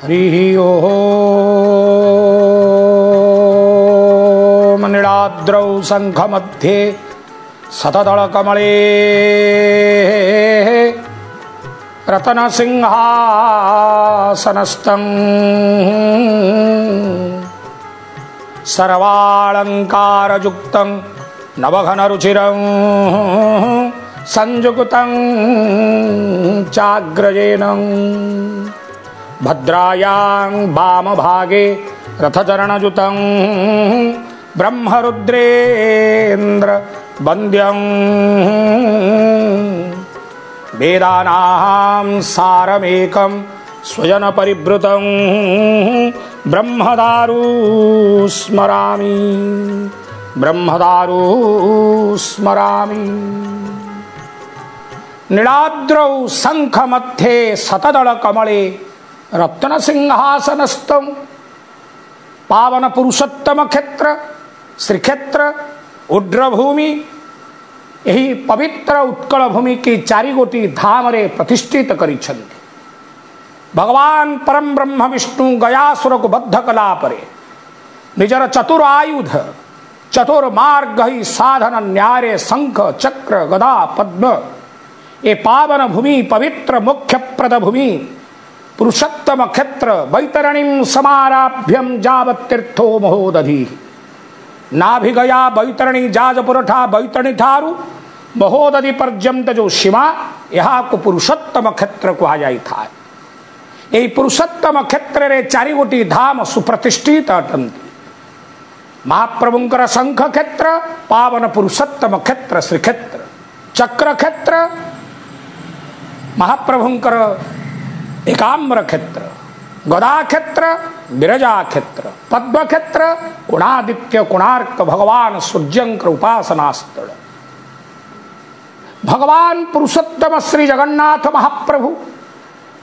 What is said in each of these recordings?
हरिः ओः मनिडाद्रौ शङ्खमध्ये सतदळकमले रतनसिंहासनस्तं सर्वालङ्कारयुक्तं नवघनरुचिरं सञ्जुक्तं चाग्रजेनम् भद्रायां वामभागे रथचरणयुतं वंद्यं वेदानां सारमेकं स्वजनपरिवृतं ब्रह्मदारु स्मरामि ब्रह्मदारु स्मरामि निडाद्रौ सततल सतदळकमले रत्न सिंहासनस्थ पावन पुरुषोत्तम क्षेत्र श्रीक्षेत्र उड्र भूमि यही पवित्र उत्कल भूमि की चारिगोटी धाम प्रतिष्ठित कर भगवान परम ब्रह्म विष्णु गयासुर को बद्ध कला परे निजर चतुर आयुध चतुर मार्ग ही साधन न्यारे शंख चक्र गदा पद्म ये पावन भूमि पवित्र मुख्य प्रद भूमि पुरुषोत्तम क्षेत्र बैतरणी समाराभ्यम जावतीर्थो महोदधि गया बैतरणी जाजपुरठा बैतरणी थारू महोदधि पर्यंत जो सीमा यहाँ को पुरुषोत्तम क्षेत्र कहजाई था यही पुरुषोत्तम क्षेत्र रे चारि गोटी धाम सुप्रतिष्ठित अटंती महाप्रभु शंख क्षेत्र पावन पुरुषोत्तम क्षेत्र श्री क्षेत्र चक्र क्षेत्र महाप्रभुंकर एकाम्र क्षेत्र गदाक्षेत्र पद्म पद्मक्षेत्र कुणादित्य कुणार्क भगवान सूर्यंकर उपासना स्थल भगवान पुरुषोत्तम श्री जगन्नाथ महाप्रभु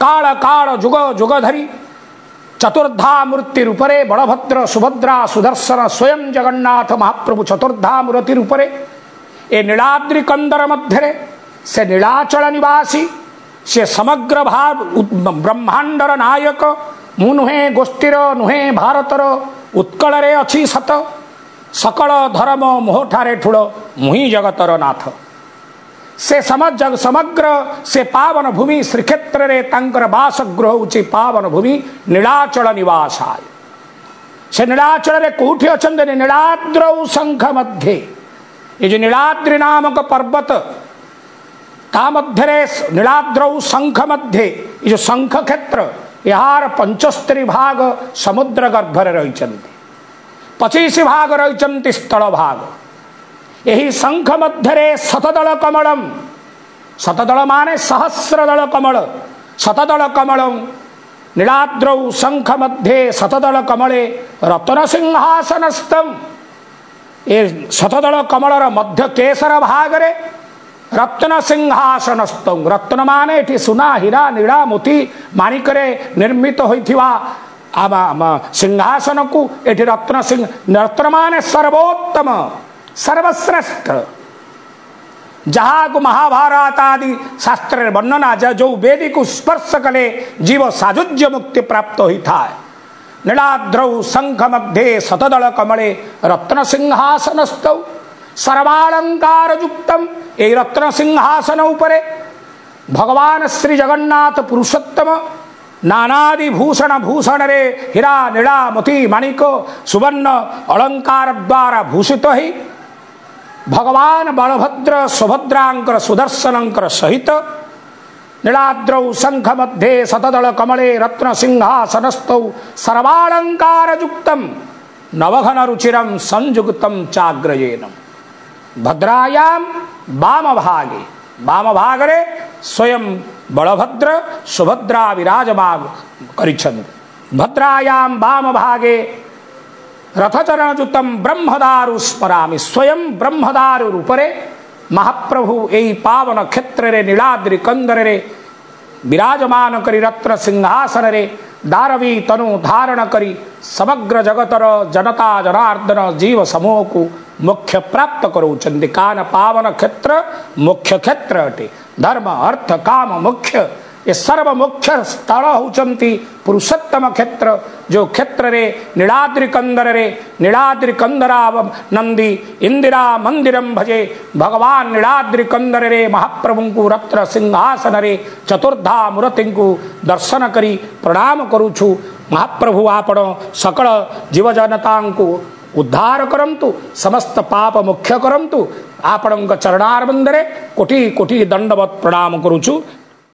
काल काल जुग जुगधरी चतुर्धा मूर्ति रूपरे बड़भद्र सुभद्रा सुदर्शन स्वयं जगन्नाथ महाप्रभु चतुर्धा मूर्ति रूपरे ए नीलाद्रिकंदर मध्य से नीलाचल निवासी से समग्र भाव ब्रह्मांडर नायक मु नुहे गोष्ठी नुहे भारतर उत्कल अच्छी सत सकल धर्म मोहठारे ठूल मुहि जगतर नाथ से समग्र समग्र से पावन भूमि श्रीक्षेत्र बासगृह हो पावन भूमि नीलाचल निवास आय से नीलाचल कौटी अच्छे नीलाद्रौ संघ मध्य नीलाद्री नामक पर्वत तामध्यरे नीलाद्रौ शंख मध्य ये जो शंख क्षेत्र यार पंचस्तरी भाग समुद्र गर्भर रही पचीस भाग रही स्थल भाग यही शंख मध्य सतदल कमलम शतदल माने सहस्रदल कमल सतदल कमलम नीलाद्रौ शंख मध्य सतदल कमले रतन सिंहासनस्तम ये शतदल कमल मध्य केशर भाग रत्न सिंहासन सिंहासनस्थ रत्न माने एटी सुना हीरा नीला मोती माणिकर निर्मित होता सिंहासन को ये रत्न सिंह रत्न माने सर्वोत्तम सर्वश्रेष्ठ जहाँ को महाभारत आदि शास्त्र वर्णना जा जो वेदी को स्पर्श कले जीव साजुज्य मुक्ति प्राप्त होता है नीलाद्रौ शंख मध्य सतदल कमले रत्न सिंहासन स्तौ सर्वालंकार युक्तम ये रत्न सिंहासन उपरे भगवान श्री जगन्नाथ पुरुषोत्तम नानादि भूषण भूषण रे हिरा नीला मोती मणिक सुवर्ण अलंकार द्वारा भूषित ही भगवान बलभद्र सुभद्रांकर सुदर्शनंकर सहित नीलाद्रौ शंख मध्ये सतदल कमले रत्न सिंहासनस्थौ सर्वालंकार युक्तम नवघन रुचिरम संयुक्तम चाग्रजेनम भद्रायाम बाम भागे बाम भाग रे स्वयं बलभद्र सुभद्रा विराजमान कर भद्रायाम बाम भागे रथचरण जुतम ब्रह्मदारु स्परामि स्वयं ब्रह्मदारु रूपरे महाप्रभु यही पावन क्षेत्र रे नीलाद्रि कंदर रे विराजमान करी रत्न सिंहासन रे दारवी तनु धारण करी समग्र जगतर जनता जनार्दन जीव समूह को मुख्य प्राप्त करो कान पावन क्षेत्र मुख्य क्षेत्र अटे धर्म अर्थ काम मुख्य ये सर्व मुख्य स्थल हुचंती पुरुषोत्तम क्षेत्र जो क्षेत्र रे निड़ाद्रि कंदर रे निड़ाद्रि कंदरा नंदी इंदिरा मंदिरम भजे भगवान निड़ाद्रि कंदर रे को रत्न सिंहासन रे चतुर्धा को दर्शन करी प्रणाम करूछु महाप्रभु आपण सकल जीव जनता ಉದ್ಧಾರ ಕರಂತು ಸಮಸ್ತ ಪಾಪ ಮುಖ್ಯ ಕರಂತು ಆಪಣಂಗ ಬಂದರೆ ಕೋಟಿ ಕೋಟಿ ದಂಡವತ್ ಪ್ರಣಾಮ ಕುರುಚು